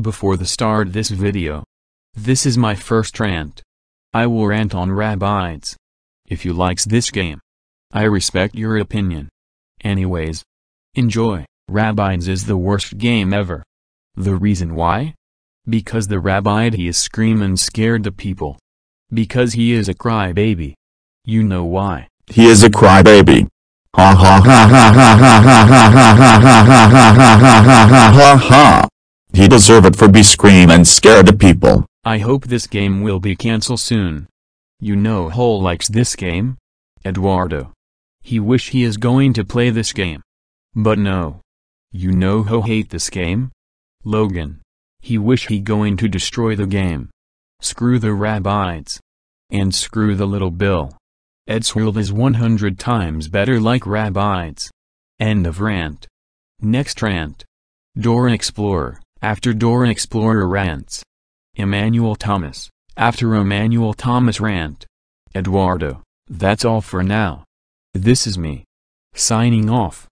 Before the start this video. This is my first rant. I will rant on Rabbids. If you likes this game. I respect your opinion. Anyways. Enjoy. Rabbids is the worst game ever. The reason why? Because the Rabbid he is screaming scared the people. Because he is a crybaby. You know why. He is a crybaby. Ha ha ha ha ha ha ha ha ha ha ha ha ha ha ha ha ha. He deserve it for be scream and scare the people. I hope this game will be cancel soon. You know who likes this game? Eduardo. He wish he is going to play this game. But no. You know who hate this game? Logan. He wish he going to destroy the game. Screw the Rabbids. And screw the little Bill. Eddsworld is 100 times better like Rabbids. End of rant. Next rant. Dora Explorer, after Dora Explorer rants. Emmanuel Thomas, after Emmanuel Thomas rant. Eduardo, that's all for now. This is me. Signing off.